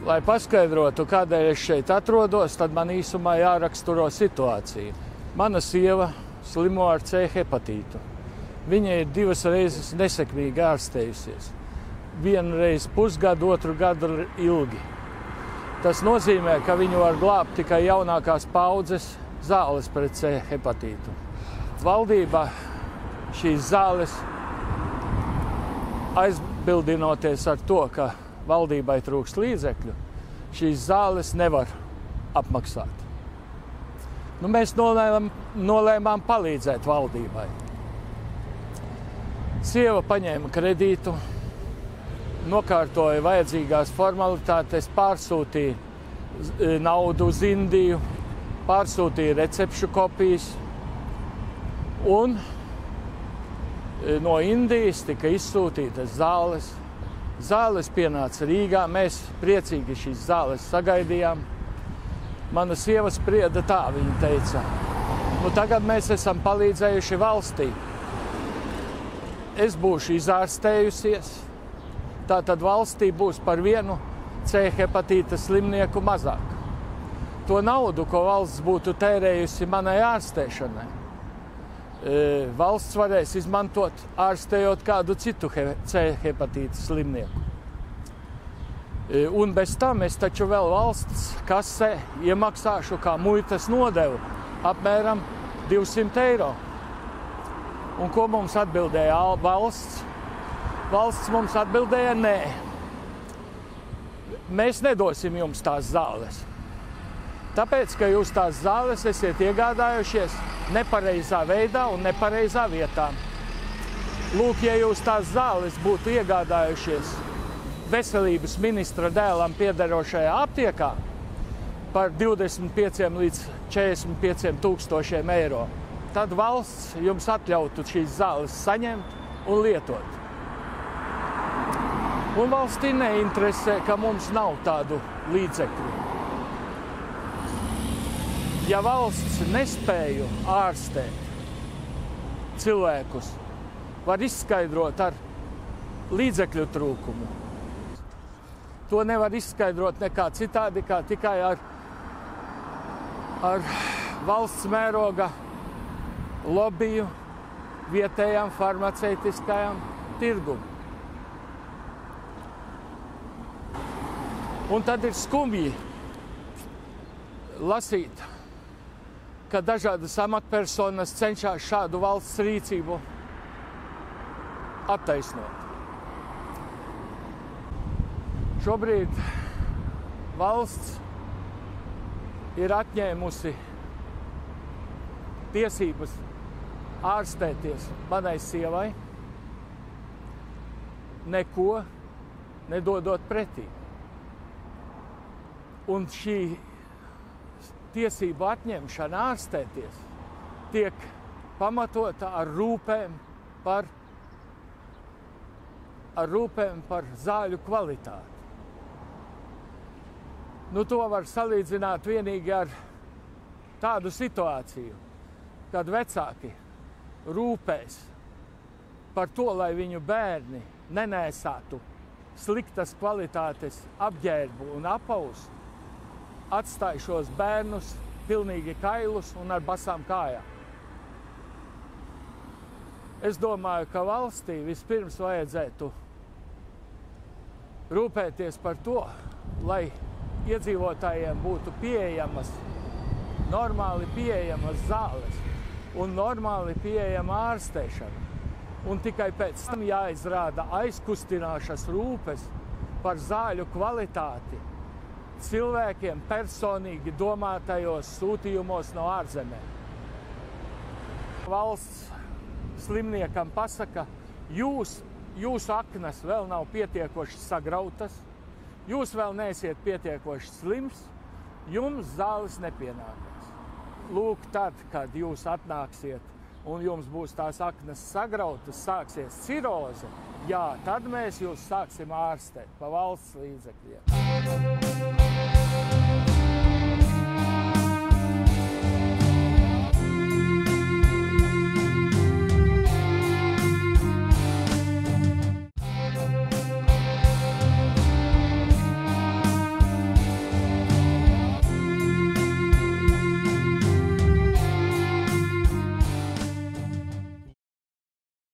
Lai paskaidrotu, kādēļ es šeit atrodos, tad man īsumā jāraksturo situācija. Mana sieva slimo ar C hepatītu. Viņa ir divas reizes nesekmīgi ārstējusies. Vienu reizi pusgadu, otru gadu ilgi. Tas nozīmē, ka viņu var glābt tikai jaunākās paudzes zāles pret C hepatītu. Valdība šīs zāles aizbildinoties ar to, ka valdībai trūks līdzekļu, šīs zāles nevar apmaksāt. Nu, mēs nolēmām, nolēmām palīdzēt valdībai. Sieva paņēma kredītu, nokārtoja vajadzīgās formalitātes, pārsūtīja e, naudu uz Indiju, pārsūtīja recepšu kopijas. Un e, no Indijas tika izsūtītas zāles. Zāles pienāca Rīgā. Mēs priecīgi šīs zāles sagaidījām. Mana sieva sprieda tā, viņa teica, nu, tagad mēs esam palīdzējuši valstī. Es būšu izārstējusies, tā tad valstī būs par vienu C hepatīta slimnieku mazāk. To naudu, ko valsts būtu tērējusi manai ārstēšanai, valsts varēs izmantot ārstējot kādu citu C hepatīta slimnieku. E, un bez tam es taču vēl valsts kasē iemaksāšu kā muitas nodevu apmēram 200 eiro. Un ko mums atbildēja valsts? Valsts mums atbildēja, nē, mēs nedosim jums tās zāles. Tāpēc, ka jūs tās zāles esat iegādājušies nepareizā veidā un nepareizā vietā. Lūk, ja jūs tās zāles būtu iegādājušies veselības ministra dēlam piederošajā aptiekā par 25 līdz 45 tūkstošiem eiro, tad valsts jums atļautu šīs zāles saņemt un lietot. Un valstī neinteresē, ka mums nav tādu līdzekļu. Ja valsts nespēju ārstēt cilvēkus, var izskaidrot ar līdzekļu trūkumu, To nevar izskaidrot nekā citādi, kā tikai ar, ar valsts mēroga lobiju vietējām farmaceitiskajām tirgumam. Un tad ir skumji lasīt, ka dažādas amatpersonas cenšas šādu valsts rīcību attaisnot. Šobrīd valsts ir atņēmusi tiesības ārstēties manai sievai, neko nedodot pretī. Un šī tiesību atņemšana ārstēties tiek pamatota ar rūpēm par, ar rūpēm par zāļu kvalitāti. Nu, to var salīdzināt tikai ar tādu situāciju, kad vecāki rūpēs par to, lai viņu bērni nenēsātu sliktas kvalitātes apģērbu un apavus, atstāj šos bērnus pilnīgi kailus un ar basām kājām. Es domāju, ka valstī vispirms vajadzētu rūpēties par to, lai iedzīvotājiem būtu pieejamas, normāli pieejamas zāles un normāli pieejama ārstēšana. Un tikai pēc tam jāizrāda aizkustinošas rūpes par zāļu kvalitāti cilvēkiem personīgi domātajos sūtījumos no ārzemēm. Valsts slimniekam pasaka, jūs, jūsu aknas vēl nav pietiekoši sagrautas, jūs vēl neesiet pietiekoši slims, jums zāles nepienākās. Lūk, tad, kad jūs atnāksiet un jums būs tās aknas sagrautas, sāksies ciroze, jā, tad mēs jūs sāksim ārstēt pa valsts līdzekļiem.